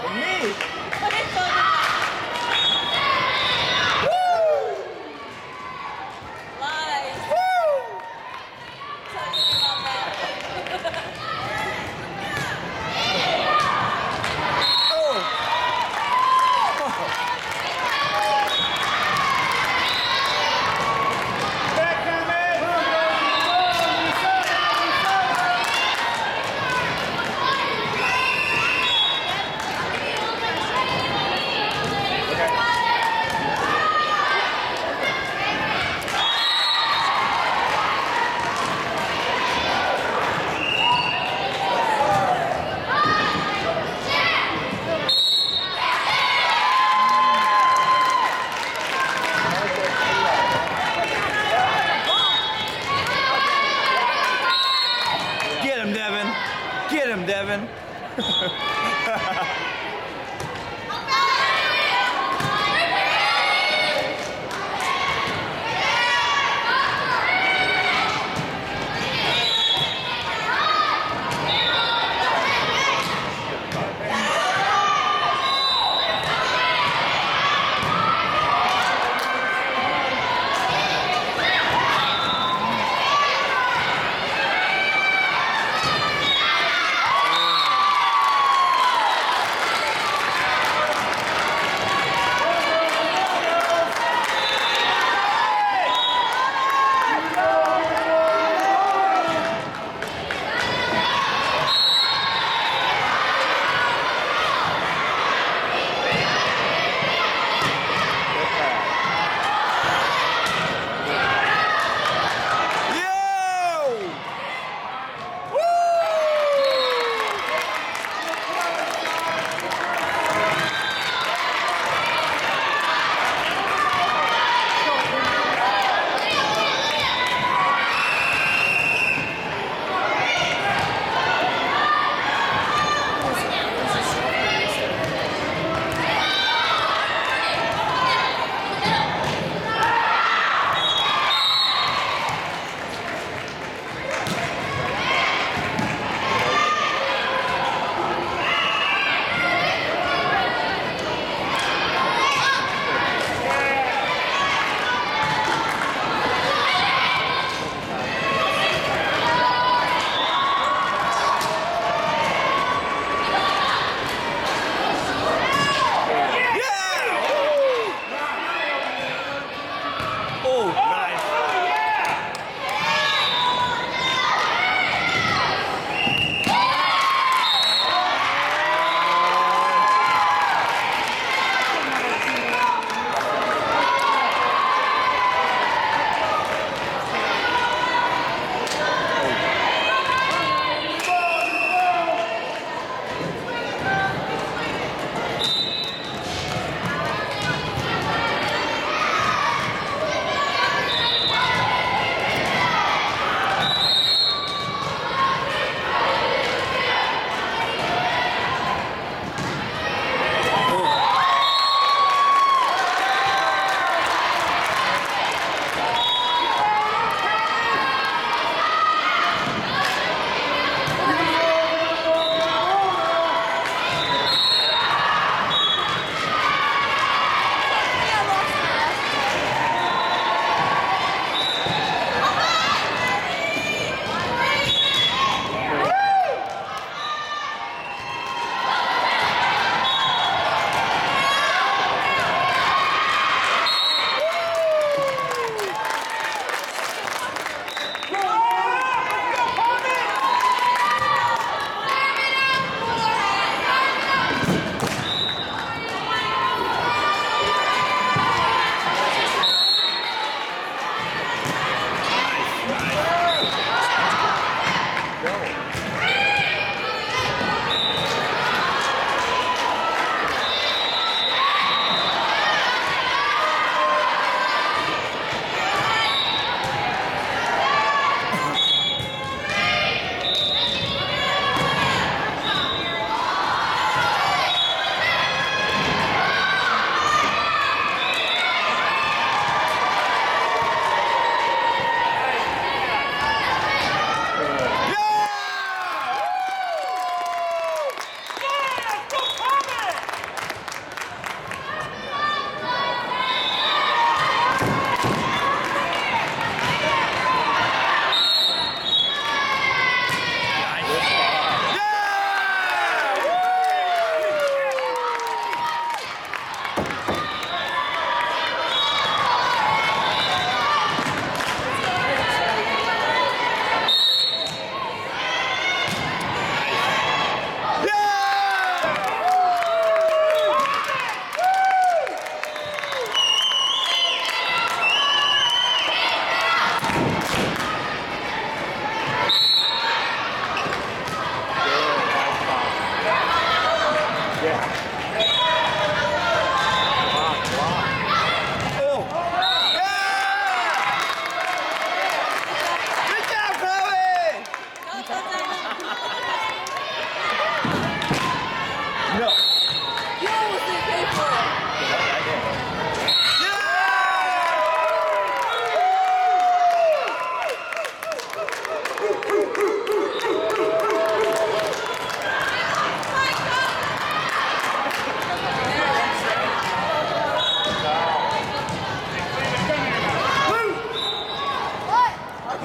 For me.